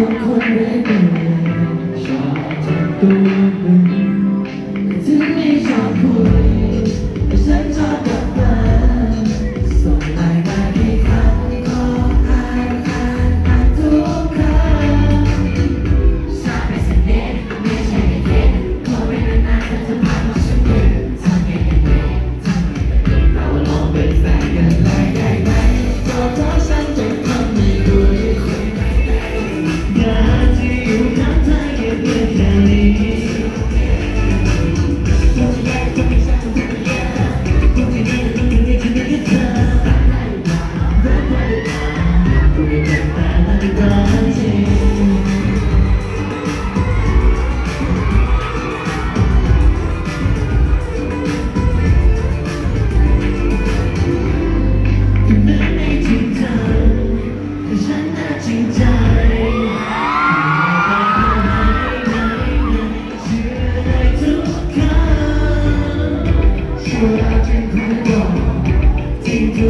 Thank you.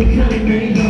become a